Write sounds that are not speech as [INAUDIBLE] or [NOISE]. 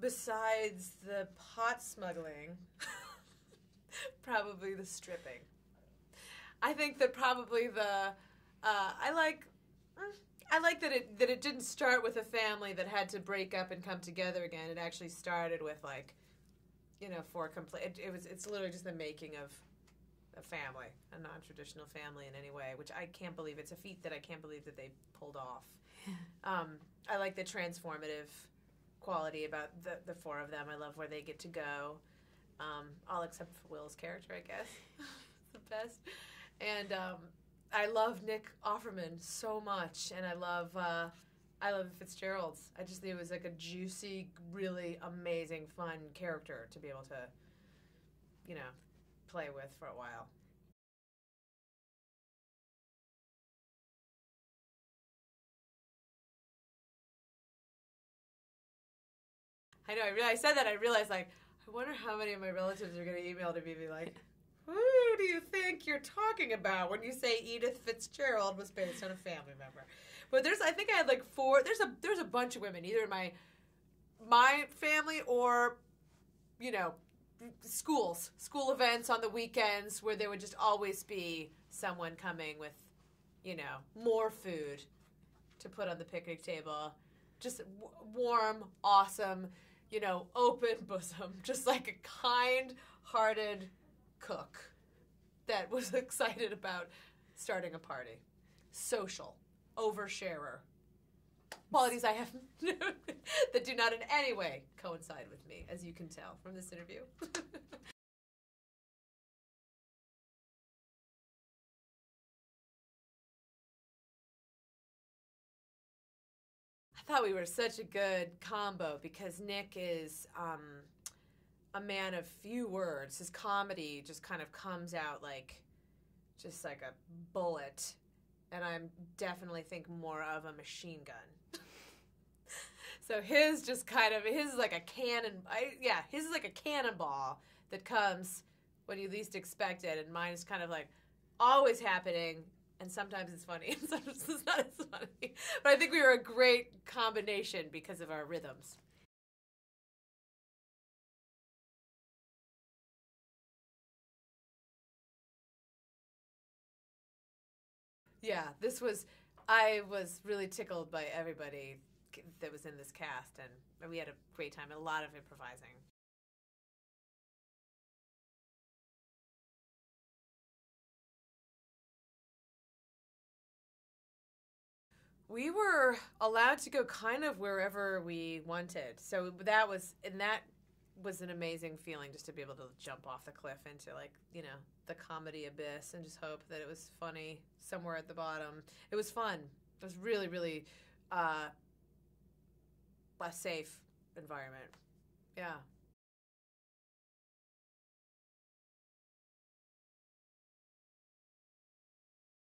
besides the pot smuggling, [LAUGHS] probably the stripping. I think that probably the uh, I like mm, I like that it that it didn't start with a family that had to break up and come together again. It actually started with like you know four complete. It, it was it's literally just the making of a family, a non-traditional family in any way, which I can't believe. It's a feat that I can't believe that they pulled off. [LAUGHS] um, I like the transformative quality about the the four of them. I love where they get to go. Um, all except for Will's character, I guess. [LAUGHS] [LAUGHS] the best. And um, I love Nick Offerman so much, and I love uh, I love Fitzgerald's. I just think it was like a juicy, really amazing, fun character to be able to, you know, play with for a while. I know. I, I said that. I realized, like, I wonder how many of my relatives are going to email to me be like, "Who do you think you're talking about when you say Edie Fitzgerald was based on a family member?" But there's, I think I had like four. There's a there's a bunch of women, either in my my family or, you know, schools, school events on the weekends where there would just always be someone coming with, you know, more food to put on the picnic table. Just w- warm, awesome, you know, open bosom, [LAUGHS] just like a kind hearted cook that [LAUGHS] was excited about starting a party. Social, oversharer. Qualities I have [LAUGHS] that do not in any way coincide with me, as you can tell from this interview. Thought we were such a good combo because Nick is um, a man of few words. His comedy just kind of comes out like just like a bullet, and I'm definitely think more of a machine gun. [LAUGHS] so his just kind of his is like a cannon. I, yeah, his is like a cannonball that comes when you least expect it, and mine is kind of like always happening and sometimes it's funny [LAUGHS] and sometimes it's not as funny. But I think we were a great combination because of our rhythms. Yeah, this was. I was really tickled by everybody that was in this cast, and we had a great time. A lot of improvising. We were allowed to go kind of wherever we wanted. So that was and that was an amazing feeling just to be able to jump off the cliff into like, you know, the comedy abyss and just hope that it was funny somewhere at the bottom. It was fun. It was really really uh, a safe environment.